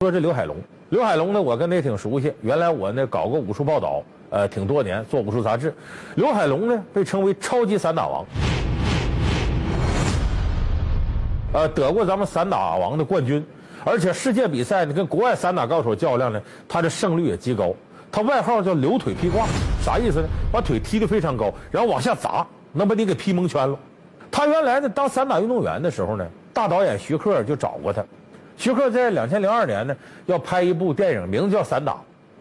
说这刘海龙，刘海龙呢，我跟他也挺熟悉。原来我呢搞过武术报道，呃，挺多年做武术杂志。刘海龙呢被称为超级散打王，呃，得过咱们散打王的冠军，而且世界比赛呢跟国外散打高手较量呢，他的胜率也极高。他外号叫“刘腿劈挂”，啥意思呢？把腿踢得非常高，然后往下砸，能把你给劈蒙圈了。他原来呢当散打运动员的时候呢，大导演徐克就找过他。徐克在两千零二年呢，要拍一部电影，名字叫《散打》，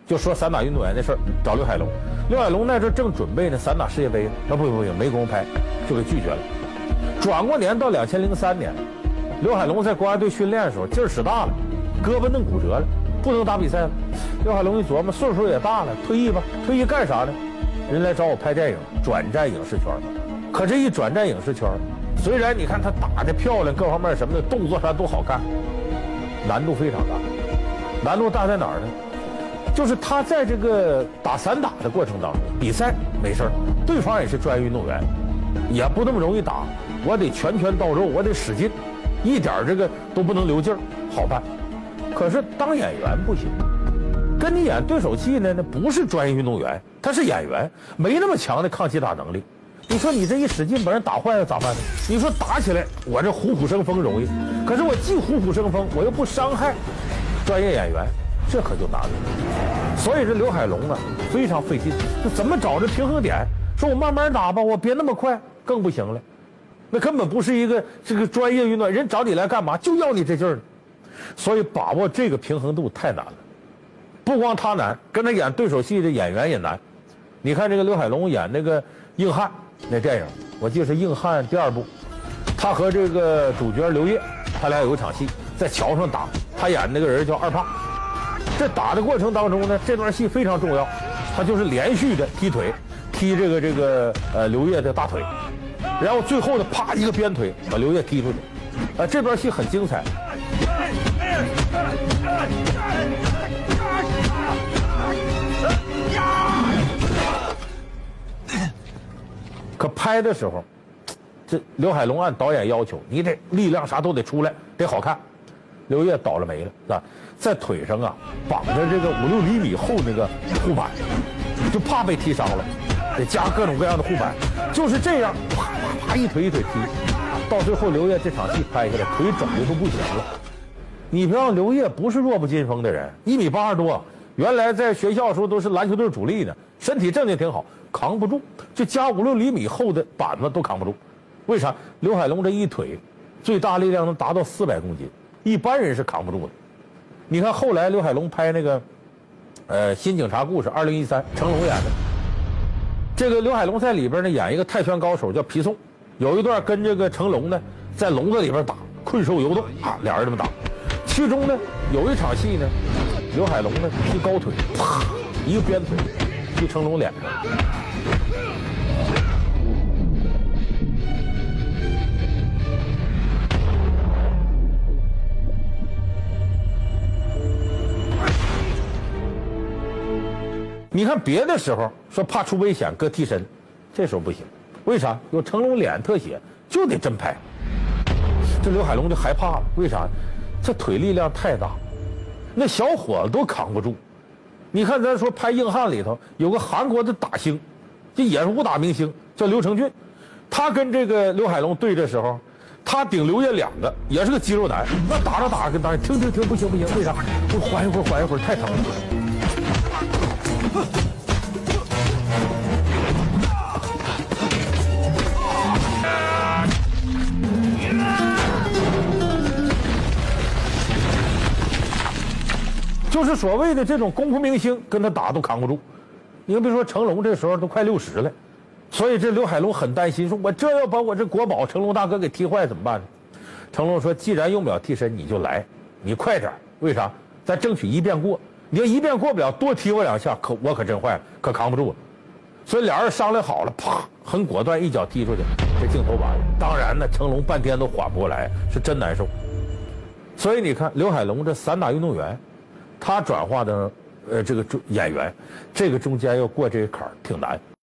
就说散打运动员的事儿，找刘海龙。刘海龙那时候正准备呢散打世界杯，那不行不行，没工夫拍，就给拒绝了。转过年到两千零三年，刘海龙在国家队训练的时候劲儿使大了，胳膊弄骨折了，不能打比赛了。刘海龙一琢磨，岁数也大了，退役吧。退役干啥呢？人来找我拍电影，转战影视圈。可这一转战影视圈，虽然你看他打的漂亮，各方面什么的动作啥都好看。难度非常大，难度大在哪儿呢？就是他在这个打散打的过程当中，比赛没事儿对方也是专业运动员，也不那么容易打。我得拳拳到肉，我得使劲，一点这个都不能留劲儿，好办。可是当演员不行，跟你演对手戏呢，那不是专业运动员，他是演员，没那么强的抗击打能力。你说你这一使劲把人打坏了咋办呢？你说打起来我这虎虎生风容易，可是我既虎虎生风，我又不伤害专业演员，这可就难了。所以这刘海龙啊非常费劲，怎么找这平衡点？说我慢慢打吧，我别那么快，更不行了。那根本不是一个这个专业运动员，人找你来干嘛？就要你这劲儿。所以把握这个平衡度太难了。不光他难，跟他演对手戏的演员也难。你看这个刘海龙演那个硬汉。那电影，我记得是《硬汉》第二部，他和这个主角刘烨，他俩有一场戏在桥上打，他演那个人叫二胖。这打的过程当中呢，这段戏非常重要，他就是连续的踢腿，踢这个这个呃刘烨的大腿，然后最后呢，啪一个鞭腿把刘烨踢出去，啊，这段戏很精彩。拍的时候，这刘海龙按导演要求，你得力量啥都得出来，得好看。刘烨倒了霉了，是吧？在腿上啊绑着这个五六厘米厚那个护板，就怕被踢伤了，得加各种各样的护板。就是这样，啪啪啪一腿一腿踢，到最后刘烨这场戏拍下来，腿肿的都不行了。你别忘，刘烨不是弱不禁风的人，一米八十多。原来在学校的时候都是篮球队主力呢，身体正经挺好，扛不住，就加五六厘米厚的板子都扛不住。为啥？刘海龙这一腿，最大力量能达到四百公斤，一般人是扛不住的。你看后来刘海龙拍那个，呃，《新警察故事》，二零一三，成龙演的。这个刘海龙在里边呢演一个泰拳高手叫皮宋，有一段跟这个成龙呢在笼子里边打，困兽犹斗啊，俩人这么打。其中呢有一场戏呢。刘海龙呢踢高腿，啪一个鞭腿踢成龙脸上。你看别的时候说怕出危险搁替身，这时候不行，为啥？有成龙脸特写就得真拍。这刘海龙就害怕了，为啥？这腿力量太大。那小伙子都扛不住，你看咱说拍《硬汉》里头有个韩国的打星，这也是武打明星，叫刘成俊，他跟这个刘海龙对的时候，他顶刘烨两个，也是个肌肉男，那打着打着跟打，停停停，不行不行，为啥？我缓一会儿，缓一会儿，太疼了。就是所谓的这种功夫明星，跟他打都扛不住。你比如说成龙，这时候都快六十了，所以这刘海龙很担心，说我这要把我这国宝成龙大哥给踢坏怎么办呢？成龙说：“既然用不了替身，你就来，你快点。为啥？咱争取一遍过。你要一遍过不了，多踢我两下，可我可真坏了，可扛不住了。所以俩人商量好了，啪，很果断，一脚踢出去，这镜头完了。当然呢，成龙半天都缓不过来，是真难受。所以你看，刘海龙这散打运动员。他转化的，呃，这个演员，这个中间要过这个坎儿挺难。